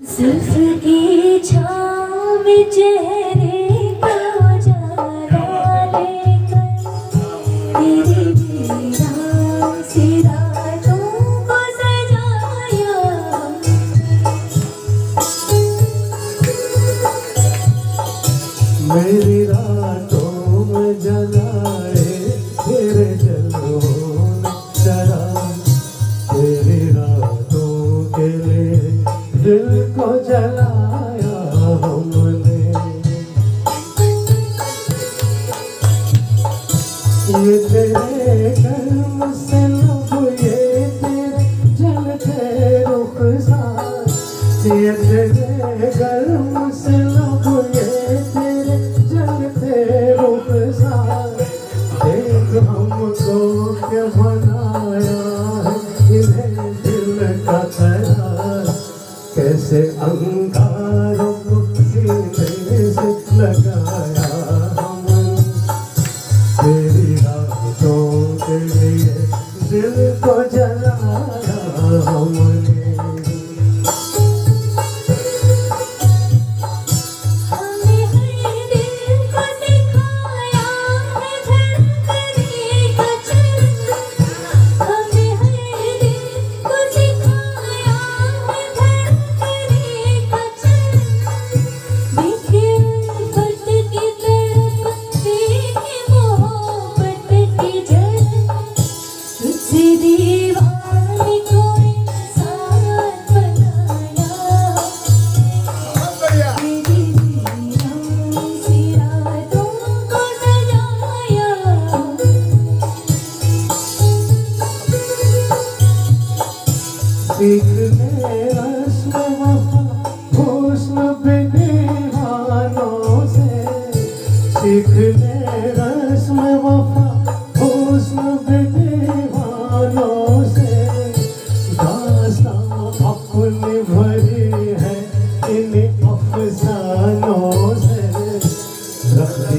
जुल्फ की छाँव में चेहरे को जला लेकर मेरी रातों में जलाए जलाया ये तेरे कर्म से लब ये तेरे रुख सा ये तेरे गर्म कैसे अंगारों को सीने से लगाया हमने। तेरी रातों के लिए दिल को जलाया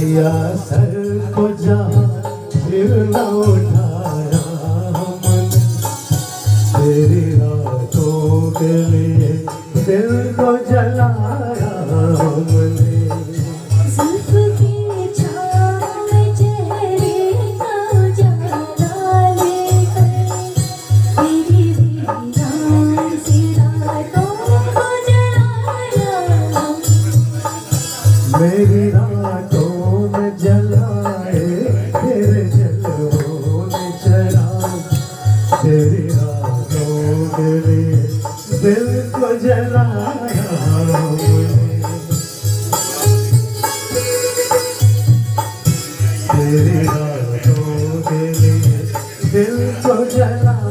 दिया सर को जहाँ फिर न दिल को जलाया हमने में। तेरी वीरान रातों मेरी रातों में जलाए तेरे जलवों रातों लिए दिल को जलाया हमने तेरी रातों के लिए दिल को जलाया